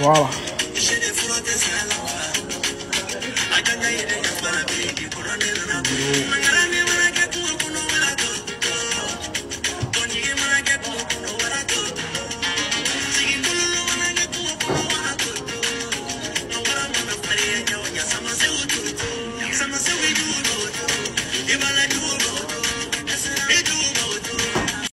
Voilà. I let you